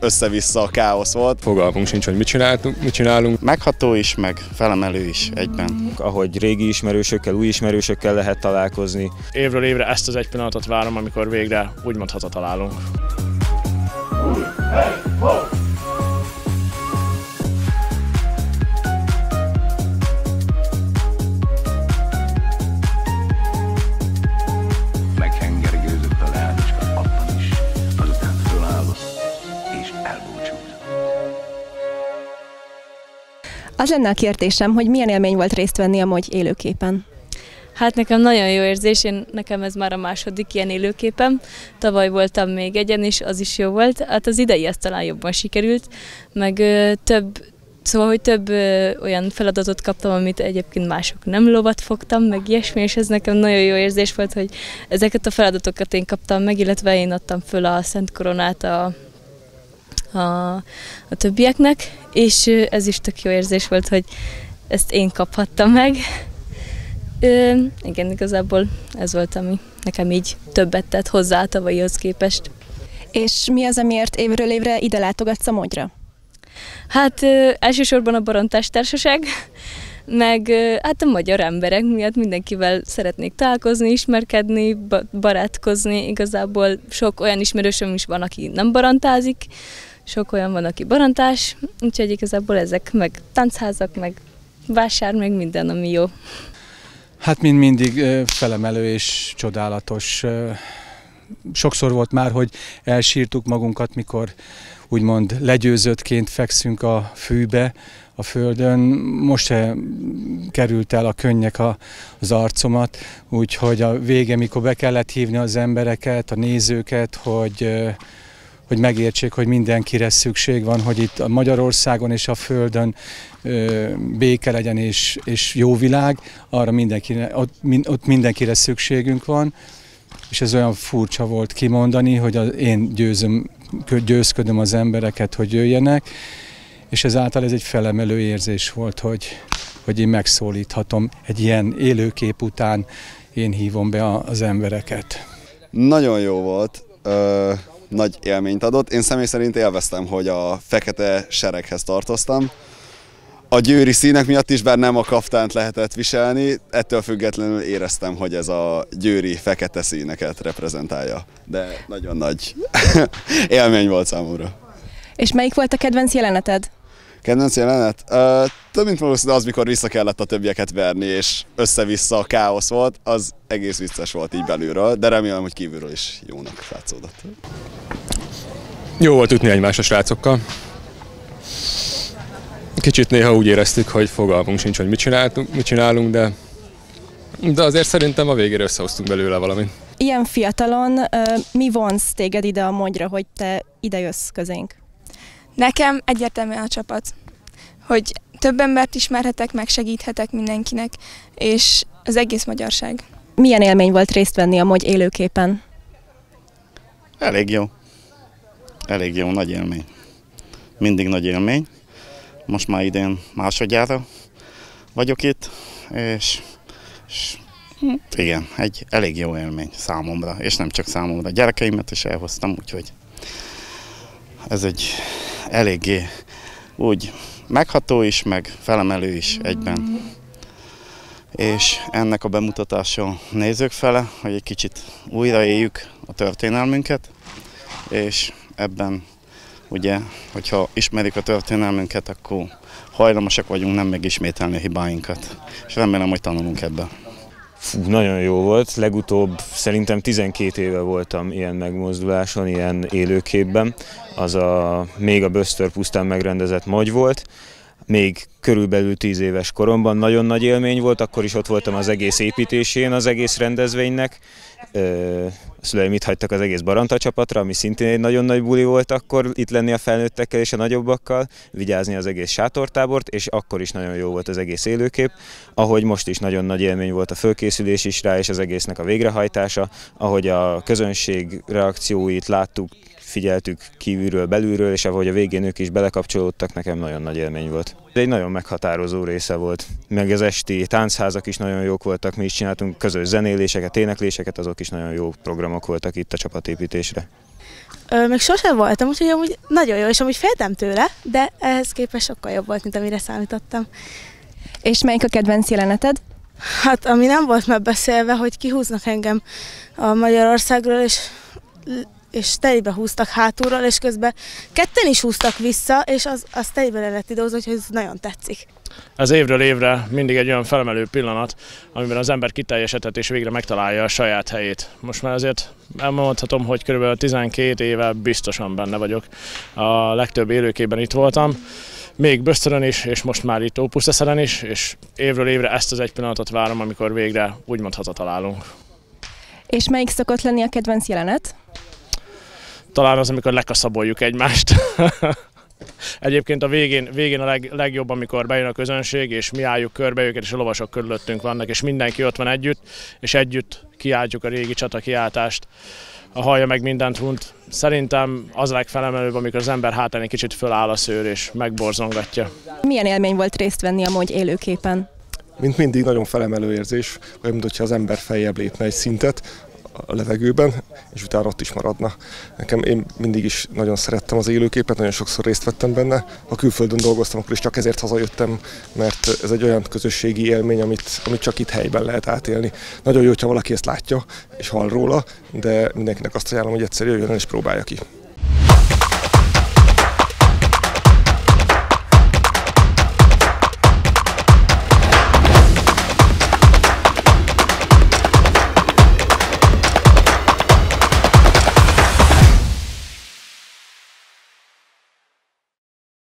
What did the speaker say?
össze-vissza káosz volt. Fogalmunk sincs, hogy mit, csináltunk, mit csinálunk. Megható is, meg felemelő is egyben. Ahogy régi ismerősökkel, új ismerősökkel lehet találkozni. Évről évre ezt az egy pillanatot várom, amikor végre úgymond haza találunk. meghengergőzött Az lenne a kérdésem, hogy milyen élmény volt részt venni a Mogy élőképen? Hát nekem nagyon jó érzés, én, nekem ez már a második ilyen élőképem. Tavaly voltam még egyen, és az is jó volt. Hát az idei ez talán jobban sikerült, meg ö, több, szóval, hogy több ö, olyan feladatot kaptam, amit egyébként mások nem lovat fogtam, meg ilyesmi, és ez nekem nagyon jó érzés volt, hogy ezeket a feladatokat én kaptam meg, illetve én adtam föl a Szent Koronát a a, a többieknek, és ez is tök jó érzés volt, hogy ezt én kaphattam meg. Ö, igen, igazából ez volt, ami nekem így többet tett hozzá a tavalyihoz képest. És mi az, amiért évről évre ide látogatsz a Mogyra? Hát ö, elsősorban a Barantás Társaság, meg hát a magyar emberek miatt mindenkivel szeretnék találkozni, ismerkedni, ba- barátkozni. Igazából sok olyan ismerősöm is van, aki nem barantázik, sok olyan van, aki barantás, úgyhogy igazából ezek, meg táncházak, meg vásár, meg minden, ami jó. Hát mind mindig felemelő és csodálatos. Sokszor volt már, hogy elsírtuk magunkat, mikor úgymond legyőzöttként fekszünk a fűbe, a földön. Most se került el a könnyek a, az arcomat, úgyhogy a vége, mikor be kellett hívni az embereket, a nézőket, hogy hogy megértsék, hogy mindenkire szükség van, hogy itt a Magyarországon és a Földön ö, béke legyen és, és jó világ, arra mindenkire, ott, ott mindenkire szükségünk van, és ez olyan furcsa volt kimondani, hogy az, én győzöm, kö- győzködöm az embereket, hogy jöjjenek, és ezáltal ez egy felemelő érzés volt, hogy, hogy én megszólíthatom egy ilyen élőkép után, én hívom be az embereket. Nagyon jó volt. Ö, nagy élményt adott. Én személy szerint élveztem, hogy a fekete sereghez tartoztam. A győri színek miatt is, bár nem a kaftánt lehetett viselni, ettől függetlenül éreztem, hogy ez a győri fekete színeket reprezentálja. De nagyon nagy élmény volt számomra. És melyik volt a kedvenc jeleneted? Kedvenc jelenet? Ö, több mint valószínű az, mikor vissza kellett a többieket verni, és össze-vissza a káosz volt, az egész vicces volt így belülről, de remélem, hogy kívülről is jónak látszódott. Jó volt ütni egymás a srácokkal. Kicsit néha úgy éreztük, hogy fogalmunk sincs, hogy mit, csináltunk, mit csinálunk, de, de azért szerintem a végére összehoztunk belőle valamit. Ilyen fiatalon mi vonz téged ide a Mogyra, hogy te ide jössz közénk? Nekem egyértelműen a csapat, hogy több embert ismerhetek, megsegíthetek mindenkinek, és az egész magyarság. Milyen élmény volt részt venni a Mogy élőképen? Elég jó. Elég jó, nagy élmény. Mindig nagy élmény. Most már idén másodjára vagyok itt, és, és hm, igen, egy elég jó élmény számomra, és nem csak számomra. A gyerekeimet is elhoztam, úgyhogy ez egy eléggé úgy megható is, meg felemelő is egyben. És ennek a bemutatása nézők fele, hogy egy kicsit újraéljük a történelmünket, és ebben ugye, hogyha ismerik a történelmünket, akkor hajlamosak vagyunk nem megismételni a hibáinkat. És remélem, hogy tanulunk ebből. Fú, nagyon jó volt. Legutóbb szerintem 12 éve voltam ilyen megmozduláson, ilyen élőképben. Az a még a Bösztör pusztán megrendezett magy volt. Még körülbelül 10 éves koromban nagyon nagy élmény volt, akkor is ott voltam az egész építésén az egész rendezvénynek. A szüleim itt hagytak az egész Baranta csapatra, ami szintén egy nagyon nagy buli volt akkor itt lenni a felnőttekkel és a nagyobbakkal, vigyázni az egész sátortábort, és akkor is nagyon jó volt az egész élőkép, ahogy most is nagyon nagy élmény volt a fölkészülés is rá, és az egésznek a végrehajtása, ahogy a közönség reakcióit láttuk, figyeltük kívülről, belülről, és ahogy a végén ők is belekapcsolódtak, nekem nagyon nagy élmény volt. Ez egy nagyon meghatározó része volt. Meg az esti táncházak is nagyon jók voltak, mi is csináltunk közös zenéléseket, énekléseket, azok is nagyon jó programok voltak itt a csapatépítésre. Ö, még sosem voltam, úgyhogy amúgy nagyon jó, és amúgy féltem tőle, de ehhez képest sokkal jobb volt, mint amire számítottam. És melyik a kedvenc jeleneted? Hát, ami nem volt megbeszélve, hogy kihúznak engem a Magyarországról, és, és telibe húztak hátulról, és közben ketten is húztak vissza, és az, az telibe le lett idózva, hogy ez nagyon tetszik. Ez évről évre mindig egy olyan felemelő pillanat, amiben az ember kiteljesedhet és végre megtalálja a saját helyét. Most már azért elmondhatom, hogy kb. 12 éve biztosan benne vagyok. A legtöbb élőkében itt voltam, még Bösztörön is, és most már itt Ópuszteszeren is, és évről évre ezt az egy pillanatot várom, amikor végre úgymond hazatalálunk. És melyik szokott lenni a kedvenc jelenet? Talán az, amikor lekaszaboljuk egymást. Egyébként a végén, végén a leg, legjobb, amikor bejön a közönség, és mi álljuk körbe őket, és a lovasok körülöttünk vannak, és mindenki ott van együtt, és együtt kiáltjuk a régi csata kiáltást, a hallja meg mindent hunt. Szerintem az a legfelemelőbb, amikor az ember hátán egy kicsit föláll a szőr, és megborzongatja. Milyen élmény volt részt venni amúgy élőképen? Mint mindig nagyon felemelő érzés, olyan, mintha az ember feljebb lépne egy szintet, a levegőben, és utána ott is maradna. Nekem én mindig is nagyon szerettem az élőképet, nagyon sokszor részt vettem benne. Ha külföldön dolgoztam, akkor is csak ezért hazajöttem, mert ez egy olyan közösségi élmény, amit, amit csak itt helyben lehet átélni. Nagyon jó, hogyha valaki ezt látja és hall róla, de mindenkinek azt ajánlom, hogy egyszer jöjjön és próbálja ki.